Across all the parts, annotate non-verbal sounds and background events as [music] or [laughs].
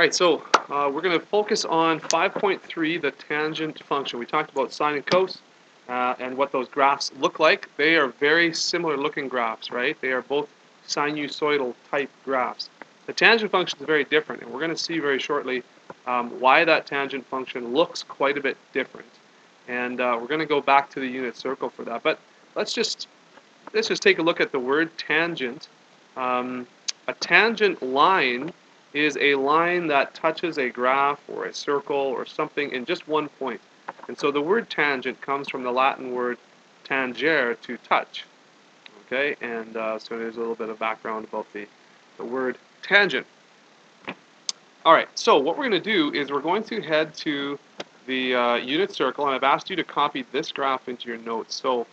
Alright, so uh, we're going to focus on 5.3, the tangent function. We talked about sine and cos uh, and what those graphs look like. They are very similar looking graphs, right? They are both sinusoidal type graphs. The tangent function is very different, and we're going to see very shortly um, why that tangent function looks quite a bit different. And uh, we're going to go back to the unit circle for that. But let's just let's just take a look at the word tangent. Um, a tangent line is a line that touches a graph or a circle or something in just one point. And so the word tangent comes from the Latin word tangere, to touch. Okay, and uh, so there's a little bit of background about the, the word tangent. All right, so what we're going to do is we're going to head to the uh, unit circle, and I've asked you to copy this graph into your notes. So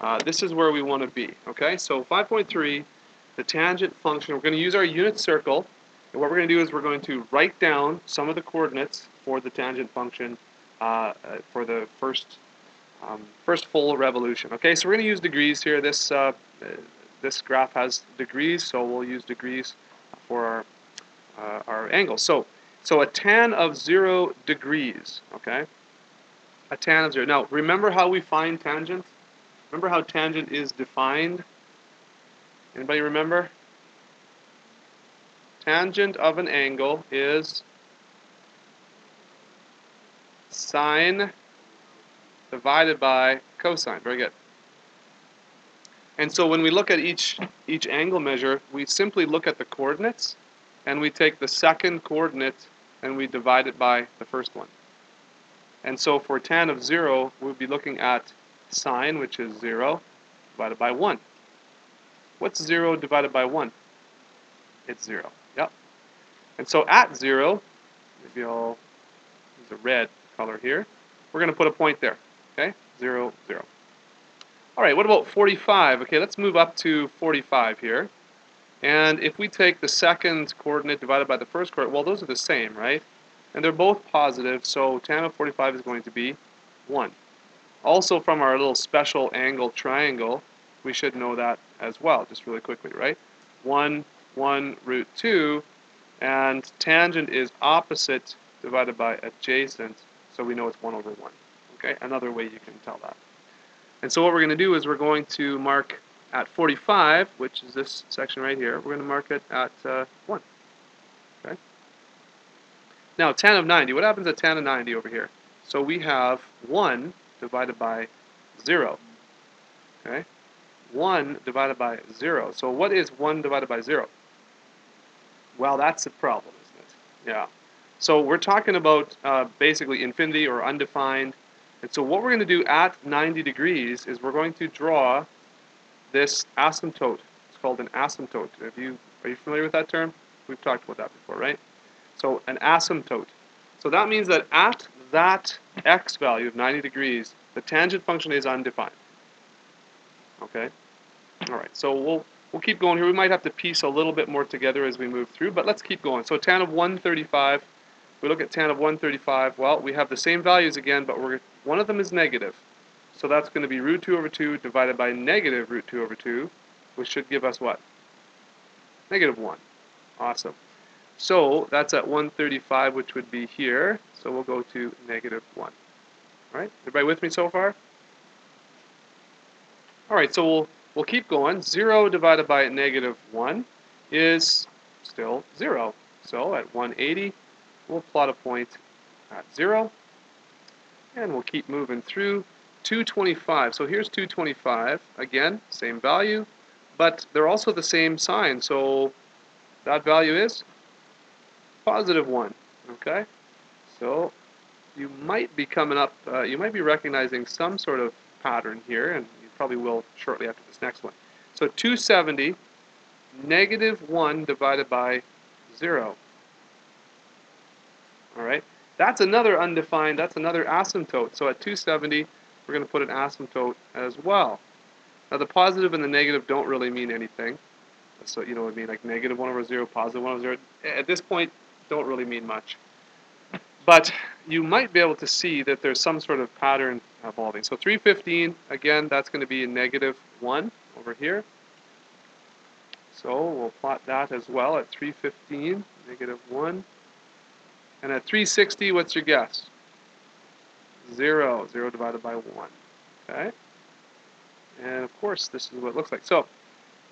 uh, this is where we want to be. Okay, so 5.3, the tangent function, we're going to use our unit circle, and what we're going to do is we're going to write down some of the coordinates for the tangent function uh, uh for the first um, first full revolution. Okay, so we're going to use degrees here. This uh, this graph has degrees, so we'll use degrees for our uh, our angles. So so a tan of zero degrees. Okay, a tan of zero. Now remember how we find tangent. Remember how tangent is defined. Anybody remember? Tangent of an angle is sine divided by cosine. Very good. And so when we look at each, each angle measure, we simply look at the coordinates, and we take the second coordinate and we divide it by the first one. And so for tan of 0, we'll be looking at sine, which is 0, divided by 1. What's 0 divided by 1? It's 0. Yep. And so at 0, maybe I'll use a red color here, we're going to put a point there. Okay, 0, 0. All right, what about 45? Okay, let's move up to 45 here. And if we take the second coordinate divided by the first coordinate, well, those are the same, right? And they're both positive, so tan of 45 is going to be 1. Also, from our little special angle triangle, we should know that as well, just really quickly, right? 1, 1, root 2, and tangent is opposite divided by adjacent, so we know it's 1 over 1. Okay, another way you can tell that. And so what we're going to do is we're going to mark at 45, which is this section right here, we're going to mark it at uh, 1. Okay. Now, tan of 90, what happens at tan of 90 over here? So we have 1 divided by 0. Okay. 1 divided by 0. So what is 1 divided by 0? Well, that's the problem, isn't it? Yeah. So we're talking about uh, basically infinity or undefined and so what we're going to do at 90 degrees is we're going to draw this asymptote. It's called an asymptote. Have you, are you familiar with that term? We've talked about that before, right? So an asymptote. So that means that at that x value of 90 degrees, the tangent function is undefined. Okay? All right, so we'll, we'll keep going here. We might have to piece a little bit more together as we move through, but let's keep going. So tan of 135 we look at tan of 135, well, we have the same values again, but we're, one of them is negative. So that's going to be root 2 over 2 divided by negative root 2 over 2, which should give us what? Negative 1. Awesome. So that's at 135, which would be here. So we'll go to negative 1. All right, everybody with me so far? All right, so we'll, we'll keep going. 0 divided by negative 1 is still 0. So at 180, We'll plot a point at 0, and we'll keep moving through 225. So here's 225. Again, same value, but they're also the same sign, so that value is positive 1. Okay? So you might be coming up, uh, you might be recognizing some sort of pattern here, and you probably will shortly after this next one. So 270, negative 1 divided by 0. All right, that's another undefined, that's another asymptote. So at 270, we're going to put an asymptote as well. Now the positive and the negative don't really mean anything. So you know what I mean, like negative 1 over 0, positive 1 over 0. At this point, don't really mean much. But you might be able to see that there's some sort of pattern evolving. So 315, again, that's going to be a negative 1 over here. So we'll plot that as well at 315, negative 1. And at 360, what's your guess? 0. 0 divided by 1. Okay? And of course, this is what it looks like. So,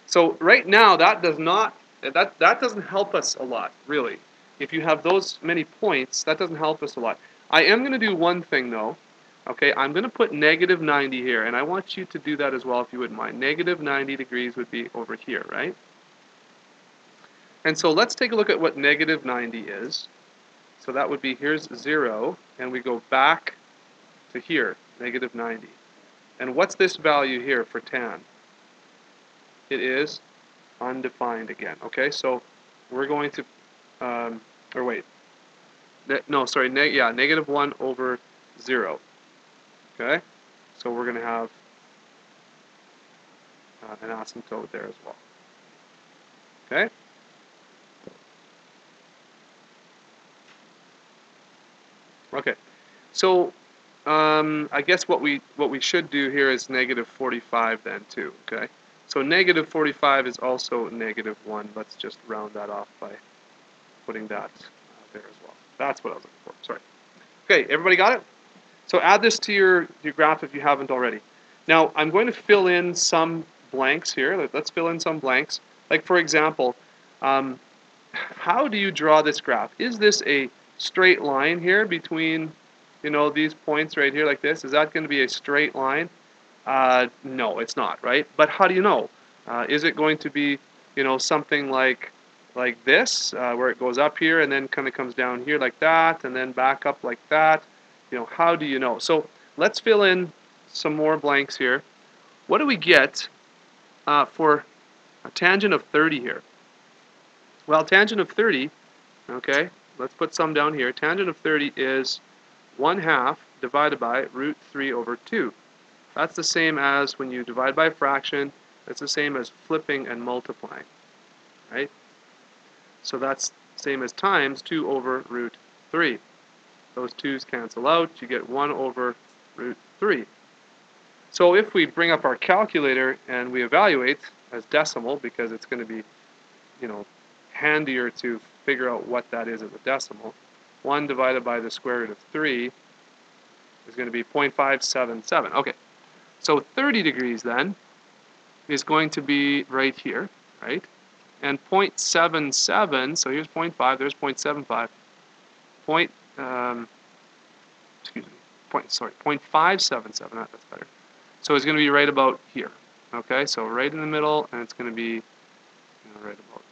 so right now, that does not that that doesn't help us a lot, really. If you have those many points, that doesn't help us a lot. I am going to do one thing though. Okay, I'm going to put negative 90 here, and I want you to do that as well if you wouldn't mind. Negative 90 degrees would be over here, right? And so let's take a look at what negative 90 is. So that would be here's 0, and we go back to here, negative 90. And what's this value here for tan? It is undefined again. Okay, so we're going to, um, or wait, ne no, sorry, yeah, negative 1 over 0. Okay, so we're going to have uh, an asymptote there as well. Okay. Okay, so um, I guess what we what we should do here is negative 45 then too. Okay, so negative 45 is also negative 1. Let's just round that off by putting that there as well. That's what I was looking for. Sorry. Okay, everybody got it? So add this to your, your graph if you haven't already. Now, I'm going to fill in some blanks here. Let's fill in some blanks. Like, for example, um, how do you draw this graph? Is this a straight line here between, you know, these points right here like this? Is that going to be a straight line? Uh, no, it's not, right? But how do you know? Uh, is it going to be, you know, something like like this, uh, where it goes up here and then kind of comes down here like that, and then back up like that? You know, how do you know? So let's fill in some more blanks here. What do we get uh, for a tangent of 30 here? Well, tangent of 30, okay, let's put some down here. Tangent of 30 is 1 half divided by root 3 over 2. That's the same as when you divide by a fraction, it's the same as flipping and multiplying, right? So that's same as times 2 over root 3. Those 2's cancel out, you get 1 over root 3. So if we bring up our calculator and we evaluate as decimal, because it's going to be, you know, handier to figure out what that is as a decimal, 1 divided by the square root of 3 is going to be 0.577. Okay, so 30 degrees then is going to be right here, right? And 0.77, so here's 0.5, there's 0.75. Point, um, excuse me, point, sorry, 0.577, that's better. So it's going to be right about here, okay? So right in the middle, and it's going to be you know, right, about,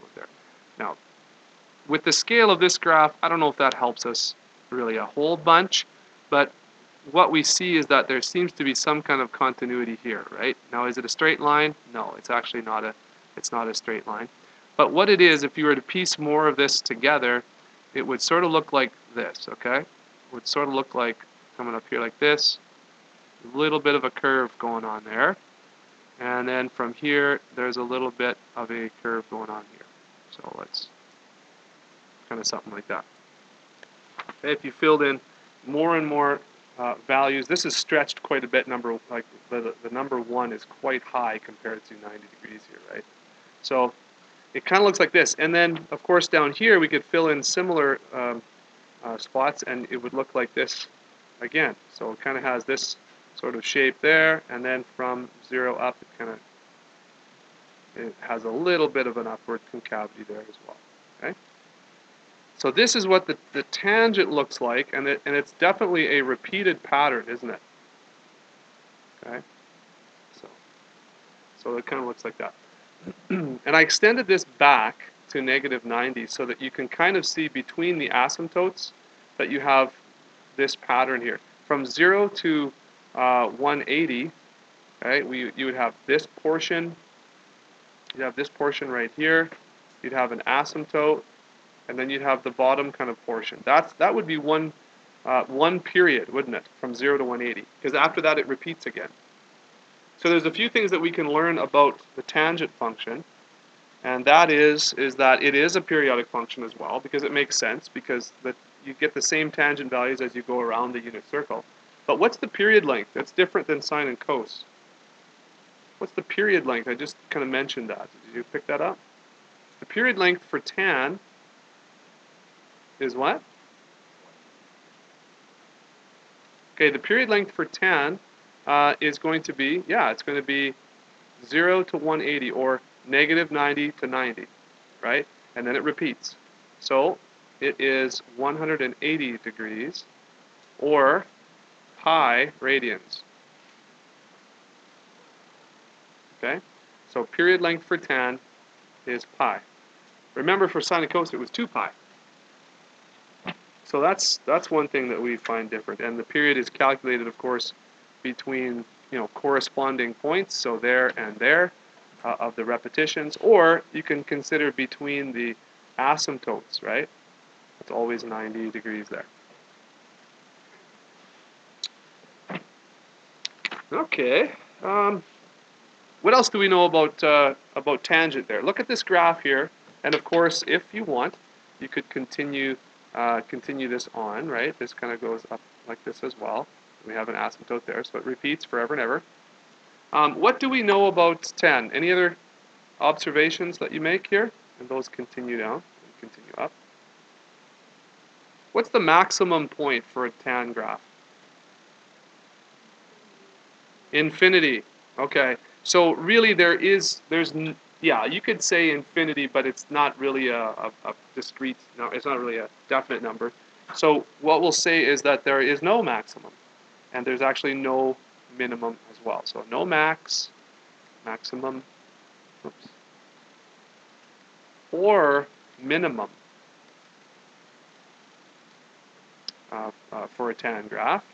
right there. Now, with the scale of this graph, I don't know if that helps us really a whole bunch, but what we see is that there seems to be some kind of continuity here, right? Now, is it a straight line? No, it's actually not a, it's not a straight line. But what it is, if you were to piece more of this together, it would sort of look like this, okay? It would sort of look like coming up here like this, a little bit of a curve going on there. And then from here, there's a little bit of a curve going on here. So let's kind of something like that. If you filled in more and more uh, values. This is stretched quite a bit. Number like the, the number one is quite high compared to 90 degrees here, right? So it kind of looks like this. And then, of course, down here we could fill in similar um, uh, spots, and it would look like this again. So it kind of has this sort of shape there, and then from zero up, it kind of it has a little bit of an upward concavity there as well. Okay. So this is what the, the tangent looks like, and, it, and it's definitely a repeated pattern, isn't it? Okay, so, so it kind of looks like that. [clears throat] and I extended this back to negative 90 so that you can kind of see between the asymptotes that you have this pattern here. From 0 to uh, 180, right, we, you would have this portion, you'd have this portion right here, you'd have an asymptote, and then you'd have the bottom kind of portion. That's that would be one uh, one period, wouldn't it, from zero to 180? Because after that it repeats again. So there's a few things that we can learn about the tangent function, and that is is that it is a periodic function as well because it makes sense because the, you get the same tangent values as you go around the unit circle. But what's the period length? That's different than sine and cos. What's the period length? I just kind of mentioned that. Did you pick that up? The period length for tan is what? Okay, the period length for tan uh, is going to be, yeah, it's going to be 0 to 180 or negative 90 to 90, right? And then it repeats. So it is 180 degrees or pi radians. Okay? So period length for tan is pi. Remember for sine and cosine it was 2 pi. So that's that's one thing that we find different. And the period is calculated, of course, between you know corresponding points, so there and there, uh, of the repetitions, or you can consider between the asymptotes, right? It's always 90 degrees there. Okay. Um, what else do we know about uh, about tangent there? Look at this graph here, and of course, if you want, you could continue uh, continue this on, right? This kind of goes up like this as well. We have an asymptote there, so it repeats forever and ever. Um, what do we know about tan? Any other observations that you make here? And those continue down and continue up. What's the maximum point for a tan graph? Infinity. Okay. So really there is, there's, yeah, you could say infinity, but it's not really a, a, a discrete, no, it's not really a definite number. So what we'll say is that there is no maximum, and there's actually no minimum as well. So no max, maximum, oops, or minimum uh, uh, for a tan graph.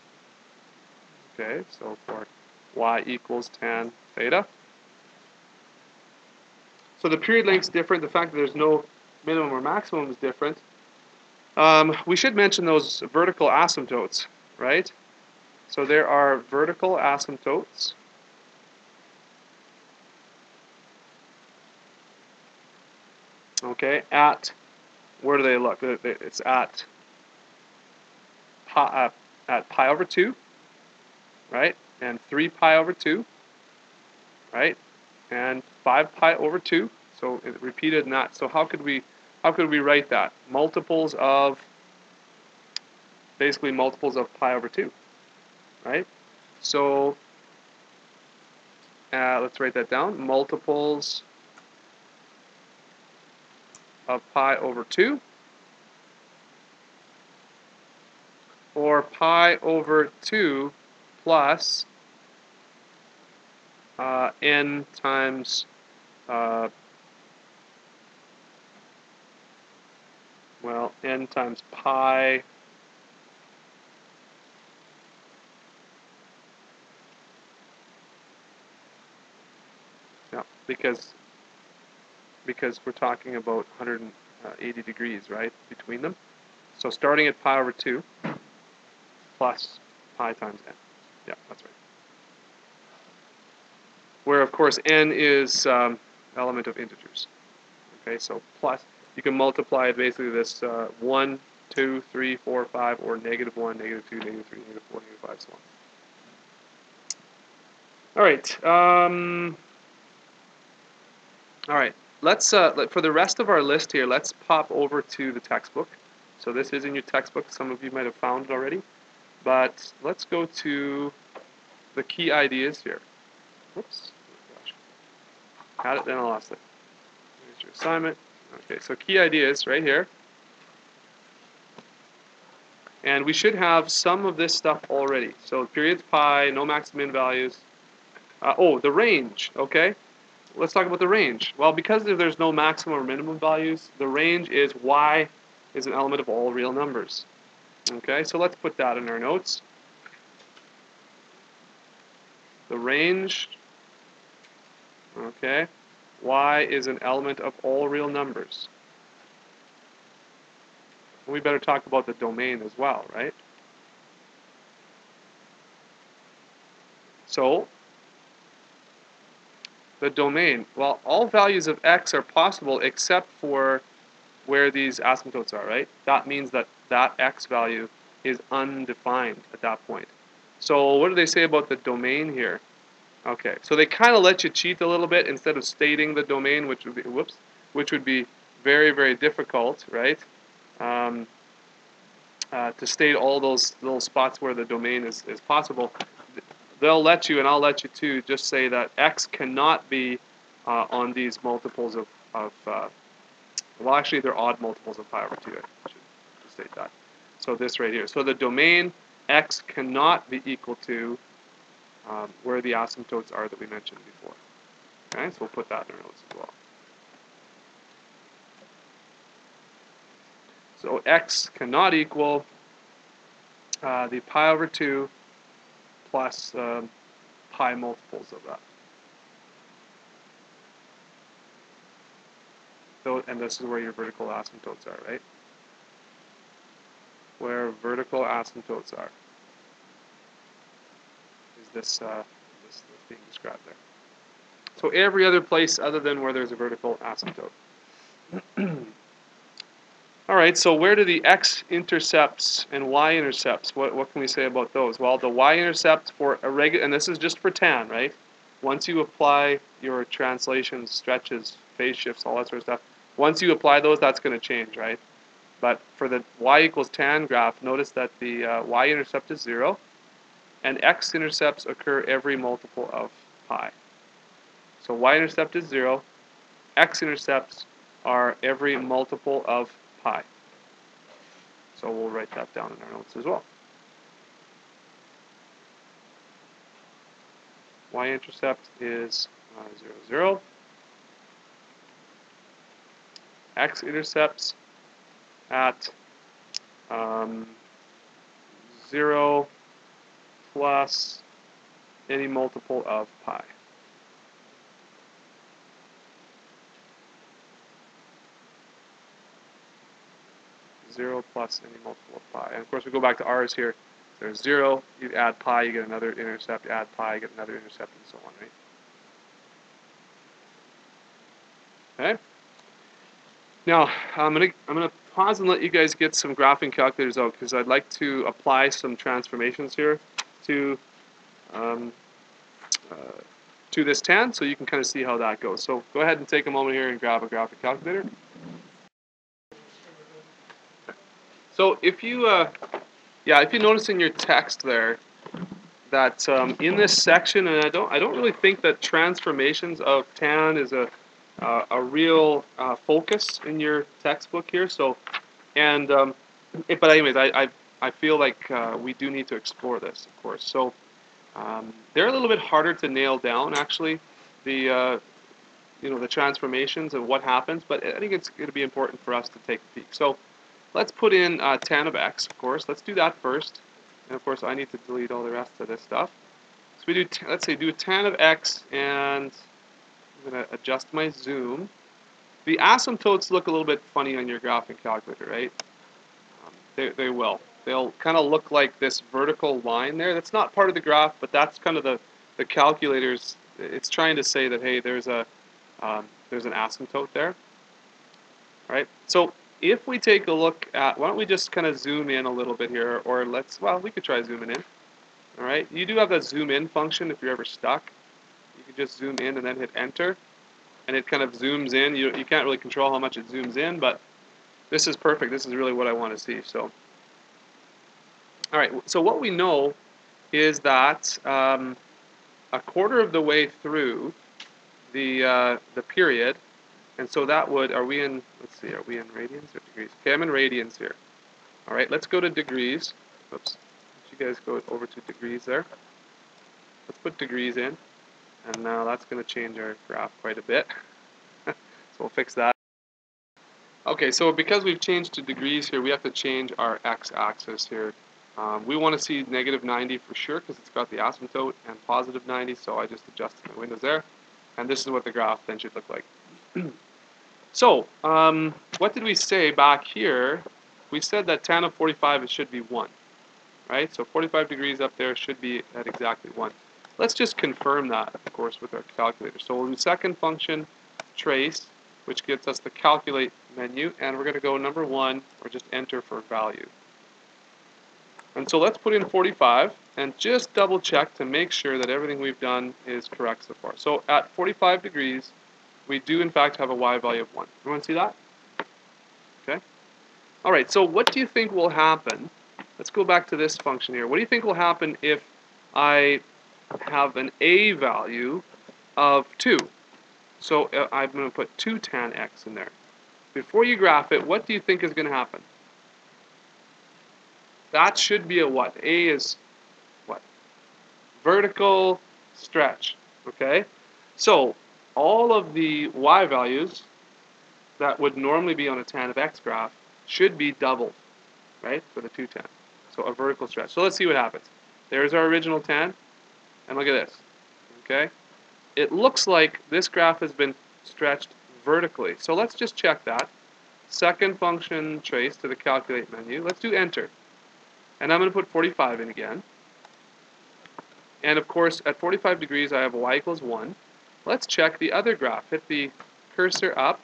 Okay, so for y equals tan theta. So the period length is different. The fact that there's no minimum or maximum is different. Um, we should mention those vertical asymptotes, right? So there are vertical asymptotes. Okay, at, where do they look? It's at pi, uh, at pi over 2, right? And 3 pi over 2, right? And 5 pi over 2. So it repeated in that. So how could we how could we write that? Multiples of basically multiples of pi over 2, right? So uh, let's write that down. Multiples of pi over 2 or pi over 2 plus uh, n times uh, well n times pi because because we're talking about 180 degrees right between them so starting at pi over 2 plus pi times n. Yeah, that's right. Where, of course, n is um, element of integers. Okay, so plus, you can multiply basically this uh, 1, 2, 3, 4, 5, or negative 1, negative 2, negative 3, negative 4, negative 5, so on. All right. Um, all right. Let's uh, for the rest of our list here. Let's pop over to the textbook. So this is in your textbook. Some of you might have found it already. But let's go to the key ideas here. Whoops. Had it, then I lost it. Here's your assignment. Okay, so key ideas right here. And we should have some of this stuff already. So periods pi, no max min values. Uh, oh, the range, okay? Let's talk about the range. Well, because there's no maximum or minimum values, the range is y is an element of all real numbers. Okay, so let's put that in our notes. The range, okay, y is an element of all real numbers. We better talk about the domain as well, right? So, the domain, well, all values of x are possible except for where these asymptotes are, right? That means that that x value is undefined at that point. So what do they say about the domain here? Okay, so they kind of let you cheat a little bit instead of stating the domain, which would be whoops, which would be very very difficult, right? Um, uh, to state all those little spots where the domain is, is possible, they'll let you, and I'll let you too, just say that x cannot be uh, on these multiples of, of uh, well, actually, they're odd multiples of pi over 2. I should state that. So this right here. So the domain x cannot be equal to um, where the asymptotes are that we mentioned before. Okay, so we'll put that in our notes as well. So x cannot equal uh, the pi over 2 plus um, pi multiples of that. So, and this is where your vertical asymptotes are, right? Where vertical asymptotes are. Is this, uh, this, this being described there. So every other place other than where there's a vertical asymptote. [clears throat] All right, so where do the x-intercepts and y-intercepts, what, what can we say about those? Well, the y-intercept for a regular, and this is just for tan, right? Once you apply your translations, stretches, phase shifts, all that sort of stuff, once you apply those, that's going to change, right? But for the y equals tan graph, notice that the uh, y-intercept is 0, and x-intercepts occur every multiple of pi. So y-intercept is 0, x-intercepts are every multiple of pi. So we'll write that down in our notes as well. y-intercept is uh, 0, 0. x-intercepts at um, 0 plus any multiple of pi. 0 plus any multiple of pi. And of course, we go back to r's here. There's 0, you add pi, you get another intercept, add pi, you get another intercept, and so on, right? Okay? Now, I'm going to I'm gonna pause and let you guys get some graphing calculators out because I'd like to apply some transformations here to um, uh, to this tan so you can kind of see how that goes. So go ahead and take a moment here and grab a graphic calculator. So if you, uh, yeah, if you notice in your text there that um, in this section, and I don't, I don't really think that transformations of tan is a, uh, a real uh, focus in your textbook here. So, and um, it, but anyways, I, I, I feel like uh, we do need to explore this, of course. So um, they're a little bit harder to nail down, actually. The uh, you know the transformations and what happens, but I think it's going to be important for us to take a peek. So. Let's put in uh, tan of x, of course. Let's do that first. And of course, I need to delete all the rest of this stuff. So we do, let's say, do tan of x, and I'm going to adjust my zoom. The asymptotes look a little bit funny on your graphing calculator, right? Um, they, they will. They'll kind of look like this vertical line there. That's not part of the graph, but that's kind of the, the calculator's, it's trying to say that, hey, there's a um, there's an asymptote there. All right? So if we take a look at, why don't we just kind of zoom in a little bit here, or let's, well, we could try zooming in. All right, you do have that zoom in function if you're ever stuck. You can just zoom in and then hit enter, and it kind of zooms in. You, you can't really control how much it zooms in, but this is perfect. This is really what I want to see. So, all right, so what we know is that um, a quarter of the way through the, uh, the period, and so that would, are we in, let's see, are we in radians or degrees? Okay, I'm in radians here. All right, let's go to degrees. Oops, you guys go over to degrees there. Let's put degrees in. And now that's going to change our graph quite a bit. [laughs] so we'll fix that. Okay, so because we've changed to degrees here, we have to change our x-axis here. Um, we want to see negative 90 for sure because it's got the asymptote and positive 90, so I just adjusted my windows there. And this is what the graph then should look like. [clears throat] So, um, what did we say back here? We said that tan of 45 it should be 1, right? So 45 degrees up there should be at exactly 1. Let's just confirm that, of course, with our calculator. So we'll do second function trace, which gets us the calculate menu, and we're going to go number 1, or just enter for value. And so let's put in 45, and just double check to make sure that everything we've done is correct so far. So at 45 degrees, we do in fact have a y value of 1. You want to see that? Okay. All right, so what do you think will happen? Let's go back to this function here. What do you think will happen if I have an a value of 2? So uh, I'm going to put 2 tan x in there. Before you graph it, what do you think is going to happen? That should be a what? A is what? Vertical stretch, okay? So all of the y values that would normally be on a tan of x graph should be doubled, right, for the 2 tan. So a vertical stretch. So let's see what happens. There's our original tan, and look at this, okay? It looks like this graph has been stretched vertically. So let's just check that. Second function trace to the calculate menu. Let's do enter. And I'm going to put 45 in again. And of course, at 45 degrees, I have y equals 1. Let's check the other graph. Hit the cursor up,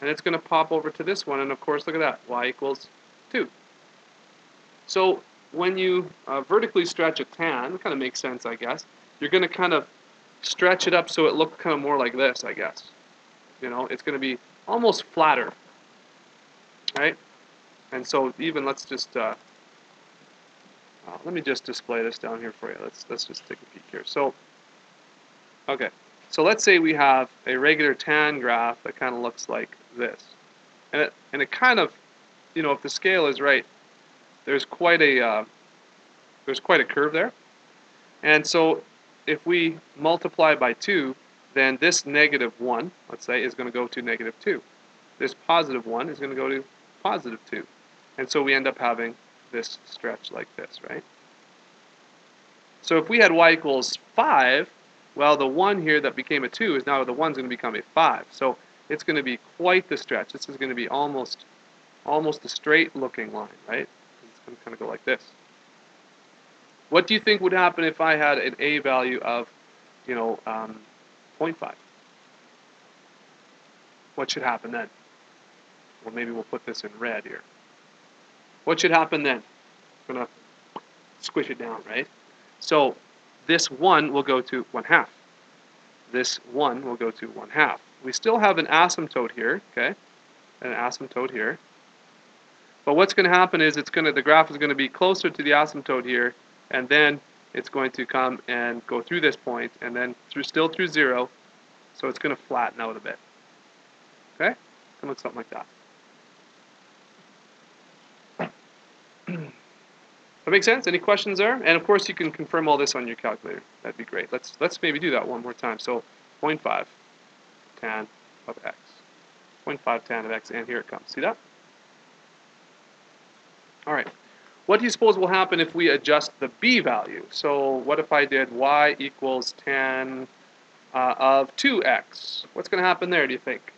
and it's going to pop over to this one. And of course, look at that, y equals 2. So when you uh, vertically stretch a tan, kind of makes sense, I guess, you're going to kind of stretch it up so it looks kind of more like this, I guess. You know, it's going to be almost flatter, right? And so even let's just uh, uh, let me just display this down here for you. Let's let's just take a peek here. So, okay, so let's say we have a regular tan graph that kind of looks like this, and it and it kind of, you know, if the scale is right, there's quite a uh, there's quite a curve there, and so if we multiply by two, then this negative one, let's say, is going to go to negative two. This positive one is going to go to positive two, and so we end up having this stretch like this, right? So if we had y equals 5, well, the 1 here that became a 2 is now the 1's going to become a 5. So it's going to be quite the stretch. This is going to be almost almost a straight looking line, right? It's going to kind of go like this. What do you think would happen if I had an a value of, you know, um, 0.5? What should happen then? Well, maybe we'll put this in red here. What should happen then? I'm going to squish it down, right? So this 1 will go to 1 half. This 1 will go to 1 half. We still have an asymptote here, okay? An asymptote here. But what's going to happen is it's going to the graph is going to be closer to the asymptote here, and then it's going to come and go through this point, and then through still through 0, so it's going to flatten out a bit. Okay? It looks something like that. That makes sense? Any questions there? And of course, you can confirm all this on your calculator. That'd be great. Let's let's maybe do that one more time. So 0.5 tan of x. 0.5 tan of x, and here it comes. See that? All right. What do you suppose will happen if we adjust the b value? So what if I did y equals tan uh, of 2x? What's going to happen there, do you think?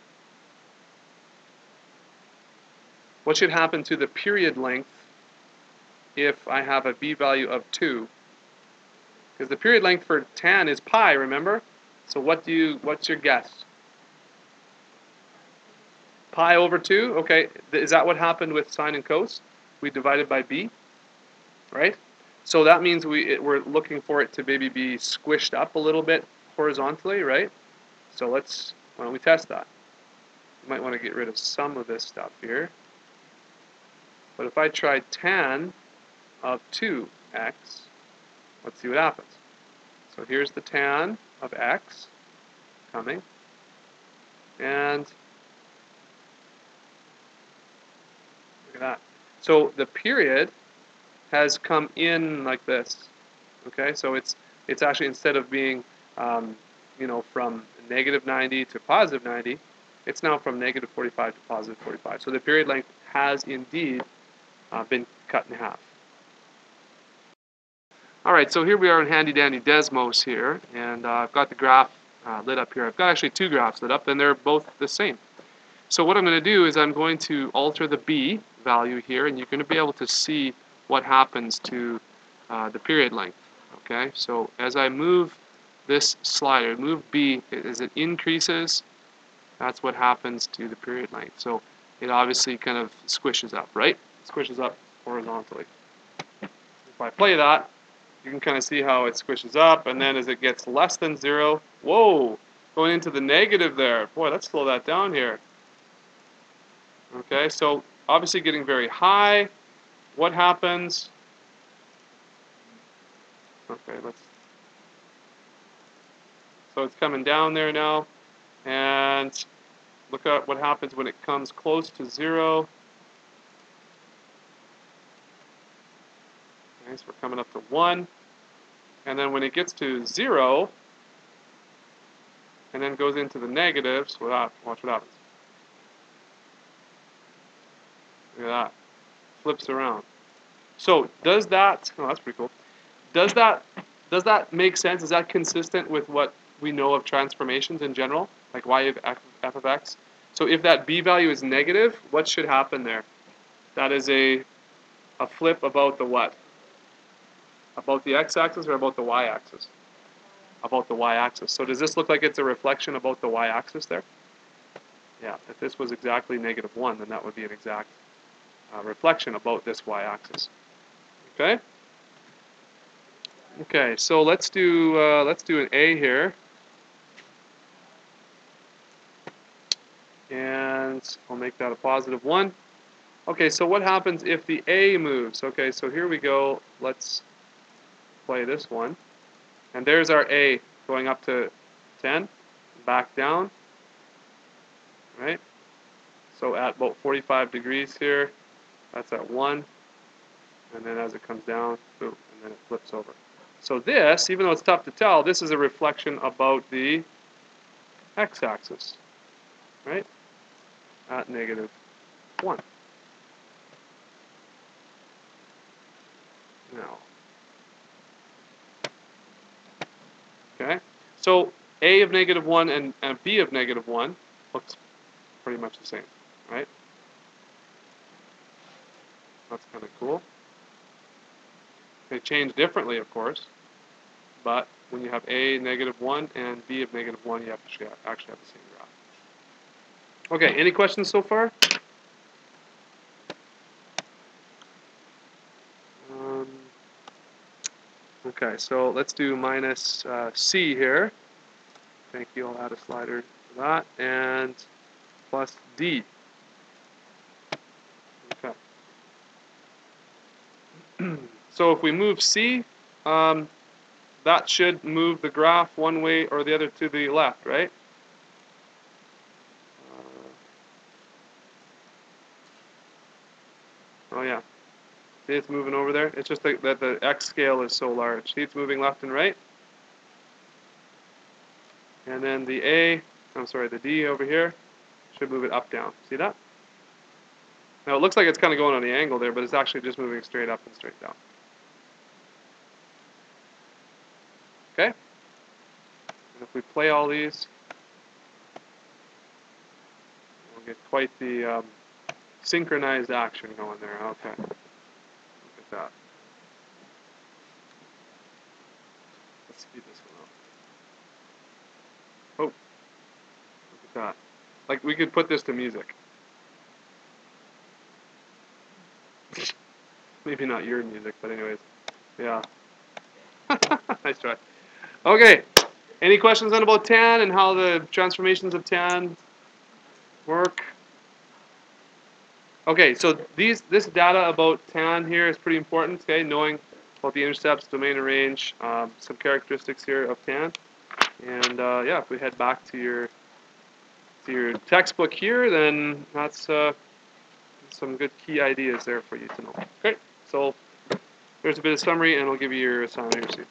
What should happen to the period length if I have a b value of 2. Because the period length for tan is pi, remember? So what do you, what's your guess? Pi over 2? Okay, is that what happened with sine and cos? We divided by b, right? So that means we, it, we're looking for it to maybe be squished up a little bit horizontally, right? So let's, why don't we test that? You might want to get rid of some of this stuff here. But if I try tan of 2x, let's see what happens. So here's the tan of x coming, and look at that. So the period has come in like this. Okay, so it's it's actually instead of being um, you know from negative 90 to positive 90, it's now from negative 45 to positive 45. So the period length has indeed uh, been cut in half. Alright, so here we are in handy dandy Desmos here, and uh, I've got the graph uh, lit up here. I've got actually two graphs lit up, and they're both the same. So what I'm going to do is I'm going to alter the b value here, and you're going to be able to see what happens to uh, the period length. Okay, so as I move this slider, move b, as it increases, that's what happens to the period length. So it obviously kind of squishes up, right? Squishes up horizontally. If I play that, you can kind of see how it squishes up, and then as it gets less than zero, whoa, going into the negative there. Boy, let's slow that down here. Okay, so obviously getting very high. What happens? Okay, let's. So it's coming down there now, and look at what happens when it comes close to zero. Okay, so we're coming up to one, and then when it gets to zero, and then goes into the negatives, watch what happens. Look at that. Flips around. So does that, oh that's pretty cool. Does that, does that make sense? Is that consistent with what we know of transformations in general? Like y of f, f of x? So if that b value is negative, what should happen there? That is a, a flip about the what? About the x-axis or about the y-axis? About the y-axis. So does this look like it's a reflection about the y-axis there? Yeah, if this was exactly negative 1, then that would be an exact uh, reflection about this y-axis. Okay. Okay, so let's do uh, let's do an A here, and I'll make that a positive one. Okay, so what happens if the A moves? Okay, so here we go. Let's play this one, and there's our A going up to 10, back down. Right. So at about 45 degrees here, that's at 1. And then as it comes down, boom, and then it flips over. So this, even though it's tough to tell, this is a reflection about the x-axis, right? At negative 1. Now, so a of negative 1 and, and b of negative 1 looks pretty much the same, right? That's kind of cool. They change differently, of course, but when you have A negative 1 and B of negative 1, you have to actually have the same graph. Okay, any questions so far? Okay, so let's do minus uh, C here. Thank you, I'll add a slider for that. And plus D. Okay. [clears throat] so if we move C, um, that should move the graph one way or the other to the left, right? Uh, oh yeah. See it's moving over there? It's just that the x scale is so large. See it's moving left and right? And then the A, I'm sorry, the D over here should move it up down. See that? Now it looks like it's kind of going on the angle there, but it's actually just moving straight up and straight down. Okay? And if we play all these, we'll get quite the um, synchronized action going there. Okay. That. Let's speed this one up. Oh. Look at that. Like, we could put this to music. [laughs] Maybe not your music, but anyways. Yeah. [laughs] nice try. Okay. Any questions then about tan and how the transformations of tan work? Okay, so these this data about tan here is pretty important. Okay, knowing about the intercepts, domain and range, um, some characteristics here of tan, and uh, yeah, if we head back to your to your textbook here, then that's uh, some good key ideas there for you to know. Okay, so there's a bit of summary, and I'll give you your assignment here soon.